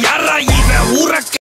யாரா இவன் ஊரக்க